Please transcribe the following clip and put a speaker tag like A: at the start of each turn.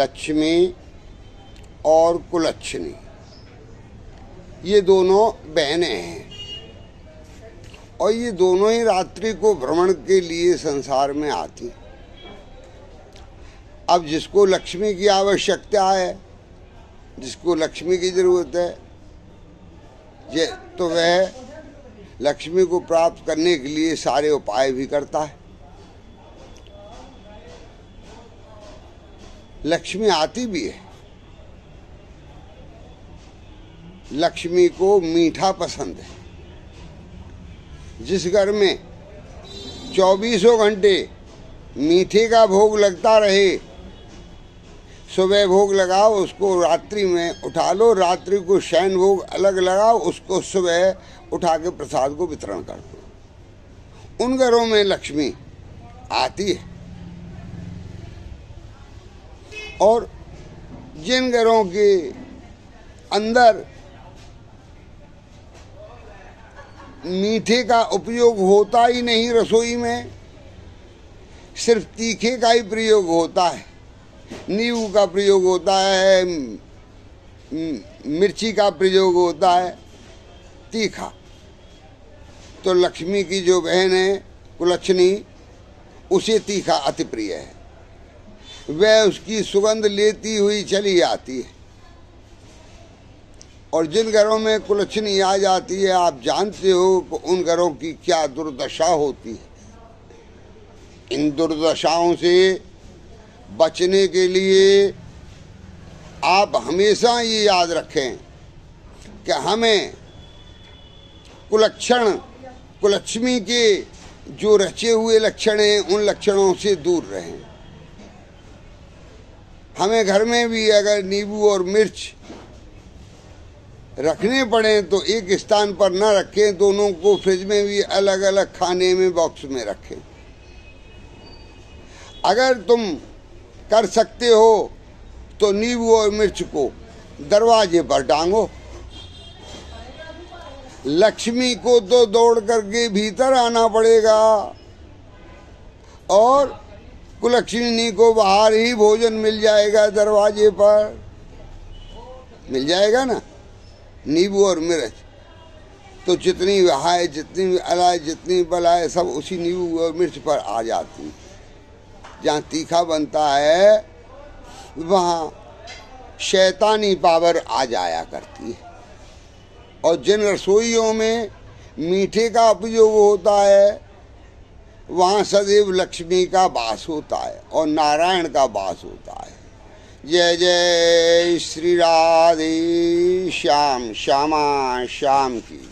A: लक्ष्मी और कुलच्छनी ये दोनों बहनें हैं। और ये दोनों ही रात्रि को भ्रमण के लिए संसार में आती अब जिसको लक्ष्मी की आवश्यकता है, जिसको लक्ष्मी की ज़रूरत है तो वह लक्ष्मी को प्राप्त करने के लिए सारे उपाय भी करता है। लक्ष्मी आती भी है। लक्ष्मी को मीठा पसंद है। जिस घर में चौबीसों घंटे मीठे का भोग लगता रहे, सुबह भोग लगाओ, उसको रात्रि में उठा लो। रात्रि को शयन भोग अलग लगाओ, उसको सुबह उठा के प्रसाद को वितरण कर दो। उन घरों में लक्ष्मी आती है। और जिन घरों के अंदर मीठे का उपयोग होता ही नहीं रसोई में, सिर्फ़ तीखे का ही प्रयोग होता है। नींबू का प्रयोग होता है, मिर्ची का प्रयोग होता है, तीखा। तो लक्ष्मी की जो बहन है कुलक्षणी, उसे तीखा अति प्रिय है। वह उसकी सुगंध लेती हुई चली आती है। और जिन घरों में कुलक्षणी आ जाती है, आप जानते हो कि उन घरों की क्या दुर्दशा होती है। इन दुर्दशाओं से बचने के लिए आप हमेशा ये याद रखें कि हमें कुलक्षण, कुलक्ष्मी के जो रचे हुए लक्षण हैं, उन लक्षणों से दूर रहें। हमें घर में भी अगर नींबू और मिर्च रखने पड़े तो एक स्थान पर न रखें, दोनों को फ्रिज में भी अलग अलग खाने में बॉक्स में रखें। अगर तुम कर सकते हो तो नींबू और मिर्च को दरवाजे पर टांगो। लक्ष्मी को तो दौड़ करके भीतर आना पड़ेगा। और कुलक्षिणी को बाहर ही भोजन मिल जाएगा दरवाजे पर। मिल जाएगा ना? नींबू और मिर्च। तो जितनी वहाय जितनी अलाय, जितनी बलाय, सब उसी नींबू और मिर्च पर आ जाती है। जहाँ तीखा बनता है, वहाँ शैतानी पावर आ जाया करती है। और जिन रसोइयों में मीठे का उपयोग होता है वहाँ सदैव लक्ष्मी का वास होता है और नारायण का वास होता है। जय जय श्री राधे, श्याम, श्यामा, श्याम की।